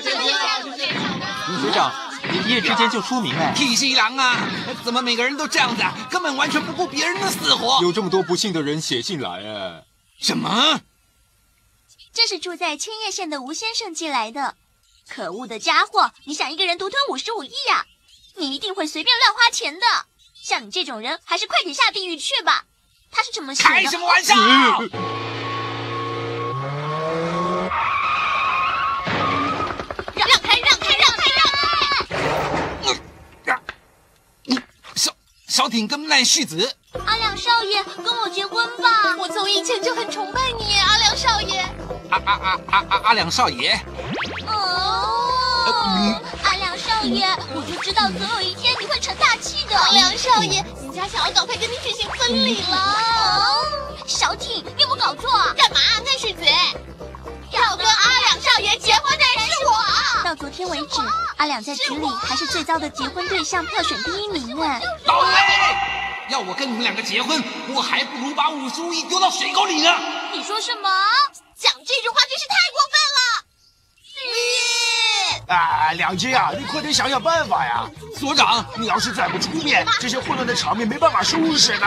学长，你一夜之间就出名了，替西郎啊！怎么每个人都这样子啊？根本完全不顾别人的死活。有这么多不幸的人写信来哎。什么？这是住在千叶县的吴先生寄来的。可恶的家伙！你想一个人独吞五十五亿呀？你一定会随便乱花钱的。像你这种人，还是快点下地狱去吧。他是这么写的。开什么玩笑！让 小小挺跟赖世子。阿良少爷，跟我结婚吧！我从以前就很崇拜你，阿良少爷。阿阿阿阿阿阿良少爷。哦，阿良少爷，我就知道总有一天你会成大器的。阿良少爷，人家想要赶快跟你举行婚礼了。小挺，你有没有搞错？干嘛？赖世子。要跟阿良少爷结婚的人是我。到昨天为止，阿良在局里还是最糟的结婚对象票选第一名呢。要我跟你们两个结婚，我还不如把五十五亿丢到水沟里呢。你说什么？讲这句话真是太过分了。啊，两金啊，你快点想想办法呀！所长，你要是再不出面，这些混乱的场面没办法收拾的。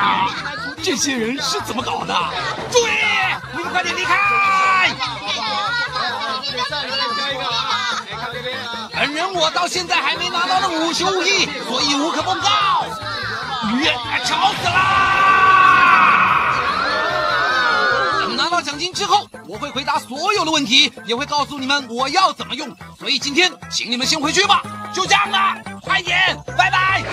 这些人是怎么搞的？注意，你们快点离开！本人我到现在还没拿到那五十五亿，所以无可奉告。冤，吵死啦！等拿到奖金之后，我会回答所有的问题，也会告诉你们我要怎么用。所以今天，请你们先回去吧。就这样了，快点，拜拜。